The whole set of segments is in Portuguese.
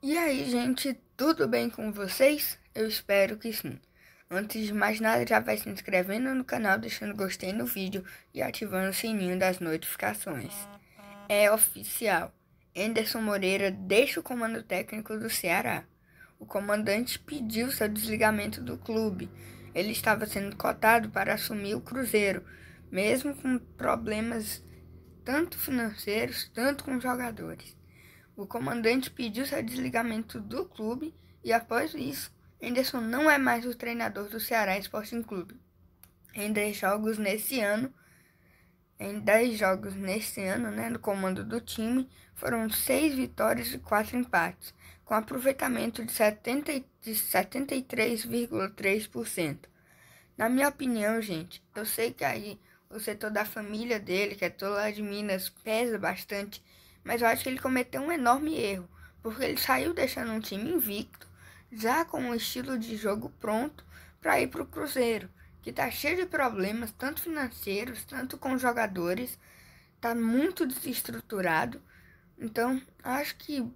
E aí, gente, tudo bem com vocês? Eu espero que sim. Antes de mais nada, já vai se inscrevendo no canal, deixando gostei no vídeo e ativando o sininho das notificações. É oficial. Anderson Moreira deixa o comando técnico do Ceará. O comandante pediu seu desligamento do clube. Ele estava sendo cotado para assumir o Cruzeiro, mesmo com problemas tanto financeiros, tanto com jogadores. O comandante pediu seu desligamento do clube e após isso, Henderson não é mais o treinador do Ceará Sporting Clube. Em 10 jogos nesse ano, em 10 jogos nesse ano, né, no comando do time, foram 6 vitórias e 4 empates, com aproveitamento de, 70, de 73,3%. Na minha opinião, gente, eu sei que aí o setor da família dele, que é todo lá de Minas, pesa bastante mas eu acho que ele cometeu um enorme erro, porque ele saiu deixando um time invicto, já com um estilo de jogo pronto para ir para o Cruzeiro, que está cheio de problemas, tanto financeiros, tanto com jogadores, está muito desestruturado. Então, acho que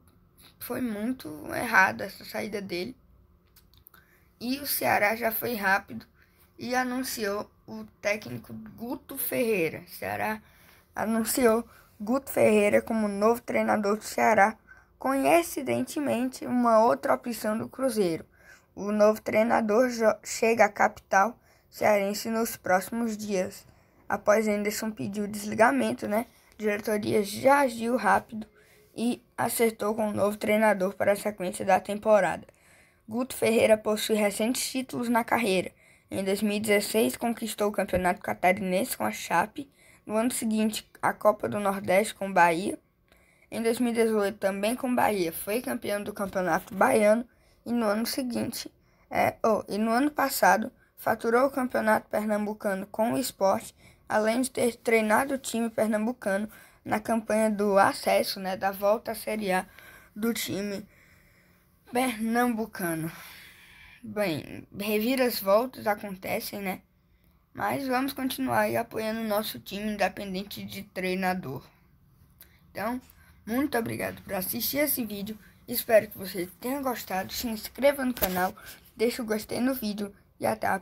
foi muito errado essa saída dele. E o Ceará já foi rápido e anunciou o técnico Guto Ferreira. O Ceará anunciou Guto Ferreira como novo treinador do Ceará, coincidentemente uma outra opção do Cruzeiro. O novo treinador chega à capital cearense nos próximos dias. Após Anderson pedir o desligamento, né? A diretoria já agiu rápido e acertou com o novo treinador para a sequência da temporada. Guto Ferreira possui recentes títulos na carreira. Em 2016, conquistou o Campeonato Catarinense com a Chape no ano seguinte, a Copa do Nordeste com Bahia. Em 2018, também com Bahia, foi campeão do Campeonato Baiano. E no ano seguinte, é, oh, e no ano passado, faturou o Campeonato Pernambucano com o esporte, além de ter treinado o time pernambucano na campanha do acesso, né, da volta à Série A do time pernambucano. Bem, reviras voltas acontecem, né? Mas vamos continuar aí apoiando o nosso time independente de treinador. Então, muito obrigado por assistir esse vídeo. Espero que você tenha gostado. Se inscreva no canal, deixe o gostei no vídeo e até a